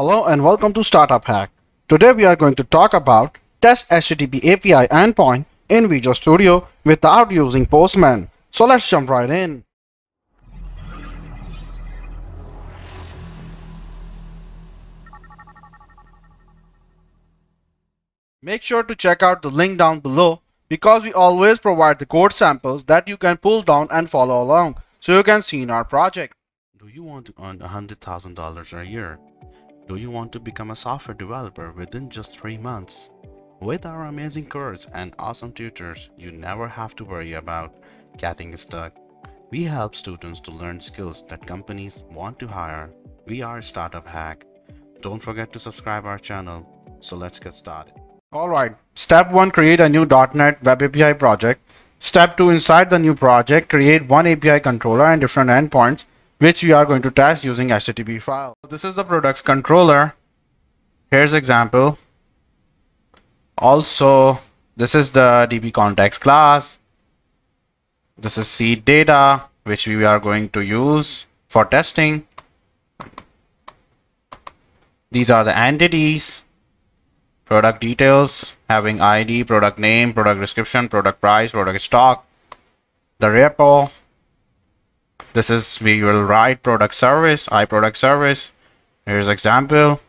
Hello and welcome to Startup Hakk. Today we are going to talk about test HTTP API endpoint in Visual Studio without using Postman. So let's jump right in. Make sure to check out the link down below because we always provide the code samples that you can pull down and follow along so you can see in our project. Do you want to earn $100,000 a year? Do you want to become a software developer within just 3 months? With our amazing course and awesome tutors, you never have to worry about getting stuck. We help students to learn skills that companies want to hire. We are Startup Hakk. Don't forget to subscribe our channel. So let's get started. Alright, step 1 create a new .NET Web API project. Step 2 inside the new project create one API controller and different endpoints which we are going to test using HTTP file. This is the products controller. Here's example. Also, this is the DB context class. This is seed data, which we are going to use for testing. These are the entities, product details, having ID, product name, product description, product price, product stock, the repo, this is we will write product service i product service. Here's example.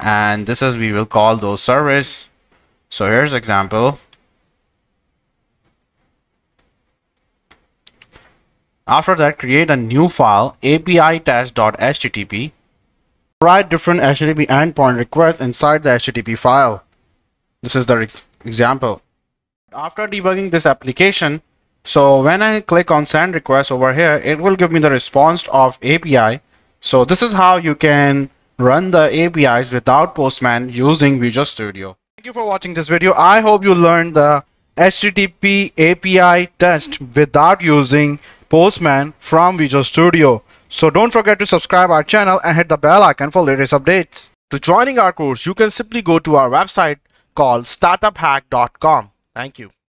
And this is we will call those service. So here's example. After that create a new file api test.http write different http endpoint requests inside the http file. This is the example. After debugging this application so when I click on send request over here, it will give me the response of API. So this is how you can run the APIs without Postman using Visual Studio. Thank you for watching this video. I hope you learned the HTTP API test without using Postman from Visual Studio. So don't forget to subscribe our channel and hit the bell icon for latest updates. To joining our course, you can simply go to our website called startuphakk.com. Thank you.